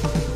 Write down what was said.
Bye.